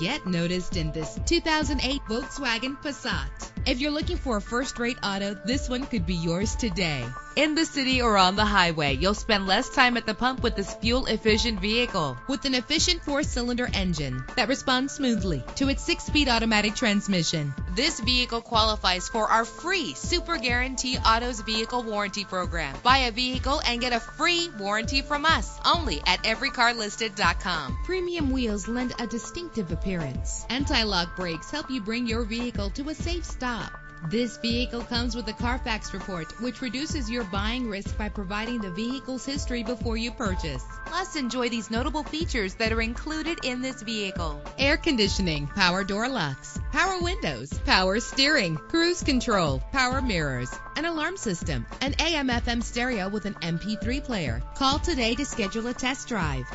Get noticed in this 2008 Volkswagen Passat. If you're looking for a first-rate auto, this one could be yours today. In the city or on the highway, you'll spend less time at the pump with this fuel-efficient vehicle. With an efficient four-cylinder engine that responds smoothly to its six-speed automatic transmission. This vehicle qualifies for our free Super Guarantee Autos Vehicle Warranty Program. Buy a vehicle and get a free warranty from us only at everycarlisted.com. Premium wheels lend a distinctive appearance. Anti-lock brakes help you bring your vehicle to a safe stop. This vehicle comes with a Carfax report, which reduces your buying risk by providing the vehicle's history before you purchase. Plus, enjoy these notable features that are included in this vehicle. Air conditioning, power door locks, power windows, power steering, cruise control, power mirrors, an alarm system, an AM FM stereo with an MP3 player. Call today to schedule a test drive.